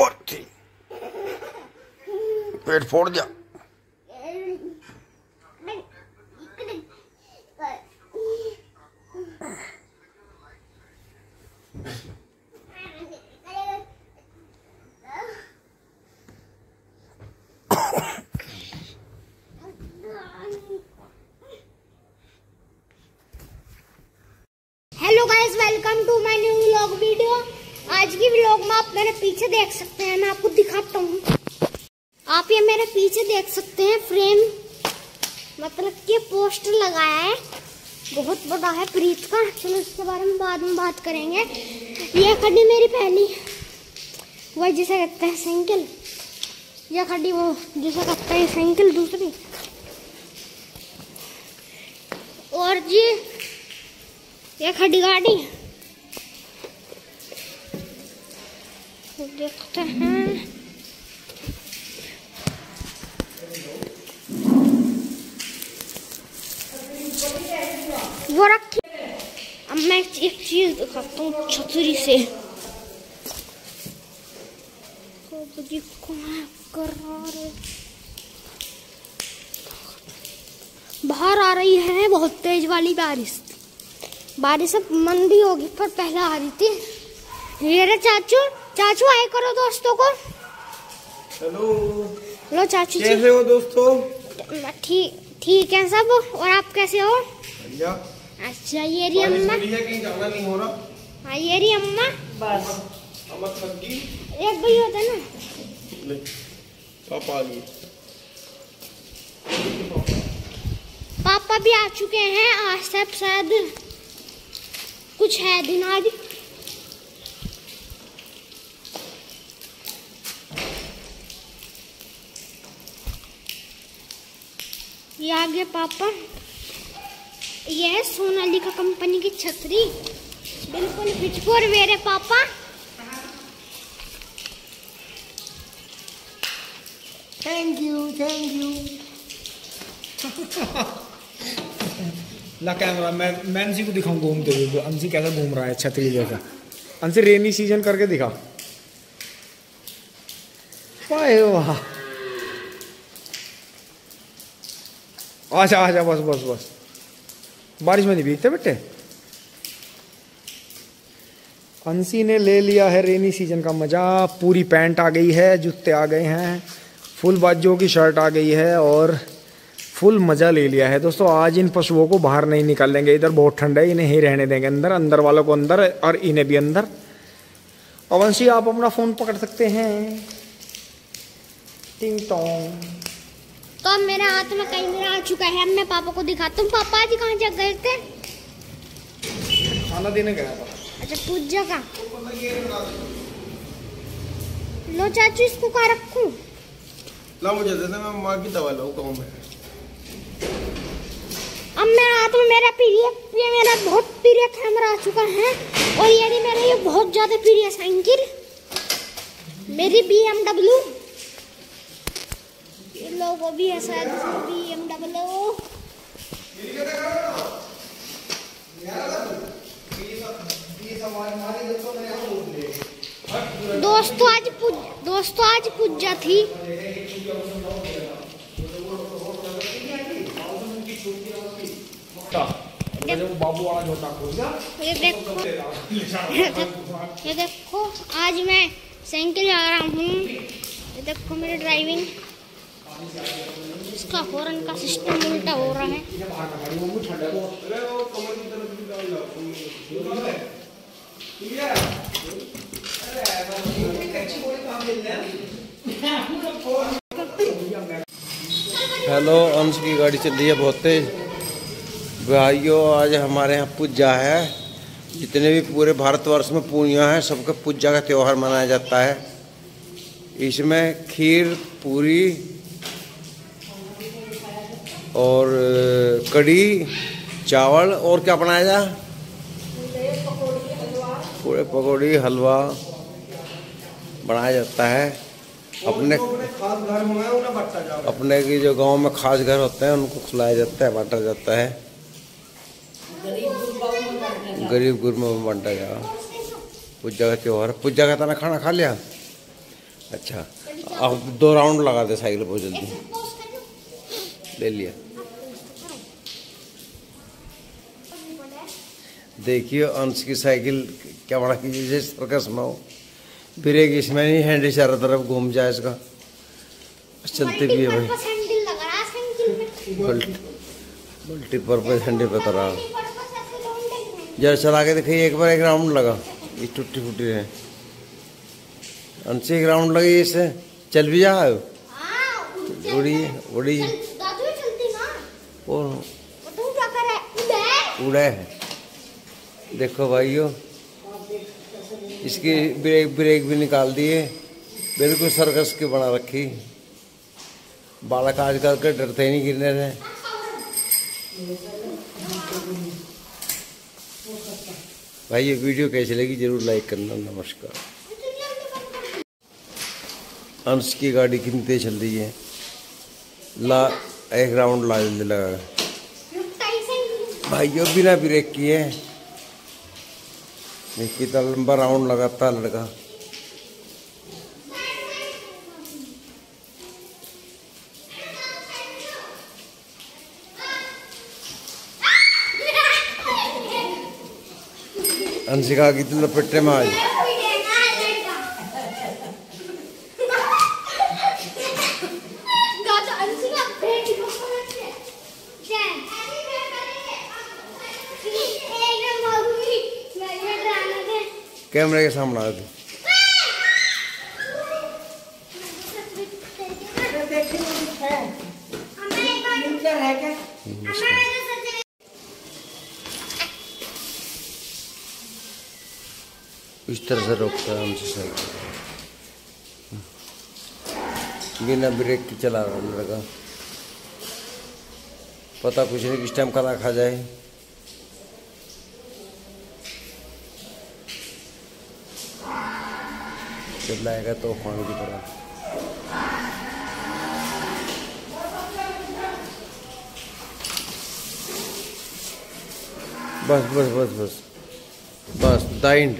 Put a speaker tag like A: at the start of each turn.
A: और पेट फोड़ जा
B: आज की व्लॉग में आप मेरे पीछे देख सकते हैं, मैं आपको दिखाता हूँ। आप ये मेरे पीछे देख सकते हैं फ्रेम मतलब कि पोस्टर लगाया है। बहुत बड़ा है, प्रीत का। चलो इसके बारे में बाद में बात करेंगे। ये खड़ी मेरी पहली वह जिसे कहते हैं साइकिल यह खड़ी वो जिसे कहते हैं साइकिल दूसरी। और जी, ये खड़ी गाड़ी देखते हैं। वो रखी। अब मैं एक चीज़ दिखाता हूँ छतरी से। बाहर आ रही है बहुत तेज वाली बारिश। बारिश अब मंदी होगी, पर पहले आ रही थी। ये रे चाचू चाचू आए करो दोस्तों को।
A: हेलो।
B: लो चाचू जी।
A: कैसे हो दोस्तों?
B: ठीक ठीक है सब। और आप कैसे हो? अच्छा ये रही अम्मा।
A: कहीं जाना नहीं हो रहा?
B: हाँ ये रही अम्मा।
A: गई।
B: एक भाई होता ना।
A: पापा आ
B: पापा भी आ चुके हैं आज सब शायद कुछ है दिन आज। ये आगे पापा ये है सोनालिका कंपनी की छतरी। बिल्कुल बिचपुर मेरे पापा।
A: थैंक यू थैंक यू
C: ला कैमरा मैं मैं अंशी को दिखाऊँ घूमते हुए अंशी कैसा घूम रहा है छतरी जैसा। अंशी रेनी सीज़न करके दिखा। वाह वाह आजा आजा बस बस बस। बारिश में नहीं भीगते बेटे? अंशी ने ले लिया है रेनी सीज़न का मज़ा। पूरी पैंट आ गई है, जूते आ गए हैं, फुल बाजू की शर्ट आ गई है और फुल मज़ा ले लिया है। दोस्तों, आज इन पशुओं को बाहर नहीं निकालेंगे इधर बहुत ठंडा है, इन्हें ही रहने देंगे अंदर अंदर वालों को अंदर और इन्हें भी अंदर। अवंशी, आप अपना फ़ोन पकड़ सकते हैं। टिंग टोंग
B: तो अब मेरे हाथ में कई मेरा आ चुका है अब मैं पापा को दिखाता हूँ। पापा आज कहाँ जा गए थे?
C: खाना देने गया था।
B: अच्छा पूजा का। लो चाचू इसको कहाँ रखूँ?
A: ला मुझे दे दे मैं माँ की दवा लाऊं गाँव में।
B: अब मेरे हाथ में मेरा प्रिय ये मेरा बहुत प्रिय कैमरा आ चुका है। और ये मेरा ये बहुत ज़्यादा प्रिय साइकिल मेरी बी लोगो भी है शायद बी एमडब्ल्यू दोस्तों आज पूज दोस्तों आज पूजा थी।
C: बाबू आज होता
B: ये देखो ये देखो आज मैं साइकिल जा रहा हूँ। ये देखो मेरी ड्राइविंग। इसका हॉर्न का सिस्टम उल्टा हो रहा है।
A: हेलो, अंश की गाड़ी चल रही है बहुत तेज। भाइयों, आज हमारे यहाँ पूजा है। जितने भी पूरे भारतवर्ष में पूजा हैं, सबका पूजा का त्यौहार मनाया जाता है। इसमें खीर, पूरी और कड़ी चावल और क्या बनाया जा? पूरे पकौड़ी, हलवा बनाया जाता है। अपने अपने की जो गाँव में खास घर होते हैं, उनको खिलाया जाता है, बांटा जाता है। गरीब गुरबों में बांटा जा पूजा का त्योहार, पूजा का तना खाना खा लिया? अच्छा अब दो राउंड लगा दे साइकिल बहुत जल्दी।
B: लो।
A: लिया। देखिए अंश की साइकिल क्या बड़ा कीजिए जैसे सर्कस में हो ब्रेक इसमें नहीं हैंडल चारों तरफ़ घूम जाए इसका। चलते भी है भाई। मल्टीपर्पज हैंडल बता रहा। जरा चला के देखिए एक बार एक राउंड लगा। ये टूटी फूटी है। अंश एक राउंड लगी इससे चल भी जा।
B: हाँ, उड़ते
A: उड़ी
B: हैं।
A: उड़ी
B: चल- दादू ही चलती ना
A: और
B: उड़े
A: है। देखो भाइयों, इसकी ब्रेक ब्रेक भी निकाल दिए। बिल्कुल सर्कस की बना रखी। बालक आजकल के डरते ही नहीं गिरने से। भाई, ये वीडियो कैसी लगी ज़रूर लाइक करना, नमस्कार। अंश की गाड़ी कितनी तेज चल रही है? ला एक राउंड ला लगा। भाइयों, बिना ब्रेक किए। कितना लंबा राउंड लगाता लड़का। अंशिका की तो लपेटे में आज
B: गाता अंशी का ब्रेक परफॉर्मेंस है चैन एकदम मारूँगी मैं ये डराना दे
A: कैमरे के सामने आ इस तरह से रोकता है हमसे साइकिल बिना ब्रेक के चला रहा लड़का पता कुछ नहीं किस टाइम कला खा जाए। चिल्लाएगा तो खाने की तरह बस बस बस बस। बस दाइंड